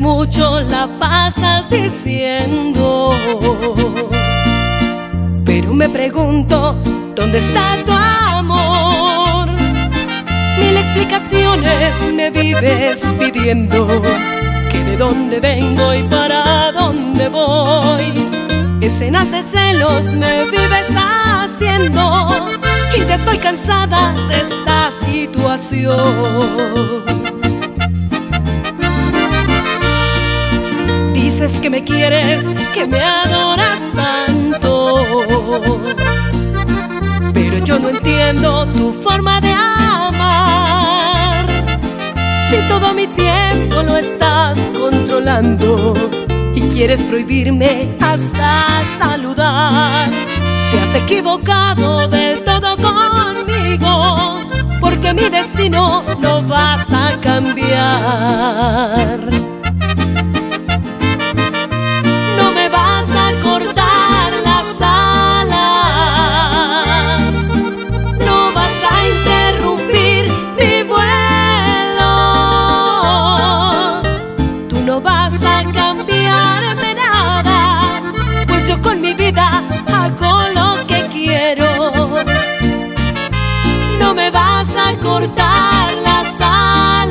mucho la pasas diciendo. Pero me pregunto, ¿dónde está tu amor? Mil explicaciones me vives pidiendo, que de dónde vengo y para dónde voy. Escenas de celos me vives haciendo y ya estoy cansada de esta situación. Quieres, que me adoras tanto. Pero yo no entiendo tu forma de amar. Si todo mi tiempo lo estás controlando y quieres prohibirme hasta saludar, te has equivocado del todo conmigo, porque mi destino no vas a cambiar. Cortar las alas.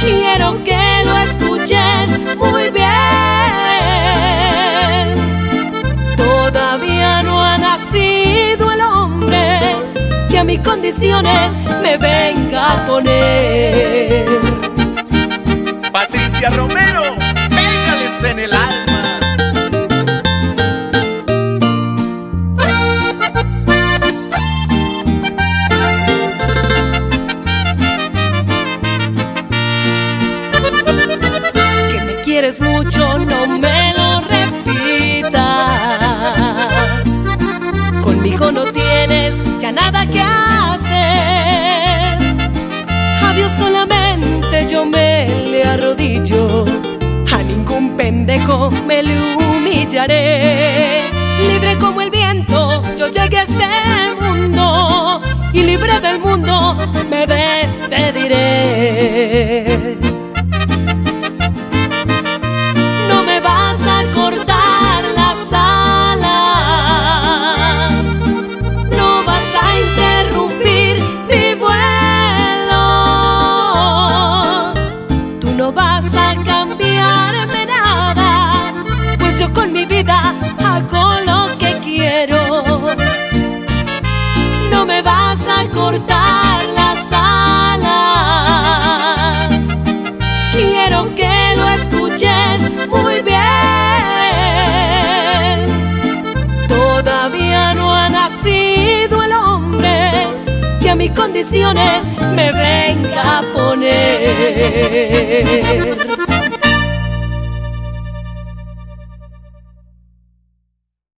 Quiero que lo escuches muy bien. Todavía no ha nacido el hombre que a mis condiciones me venga a poner. Quieres mucho, no me lo repitas. Conmigo no tienes ya nada que hacer. Adiós solamente yo me le arrodillo. A ningún pendejo me le humillaré. Libre como el viento, yo llegué a este mundo. Y libre del mundo me despediré. Cortar las alas. Quiero que lo escuches muy bien. Todavía no ha nacido el hombre que a mis condiciones me venga a poner.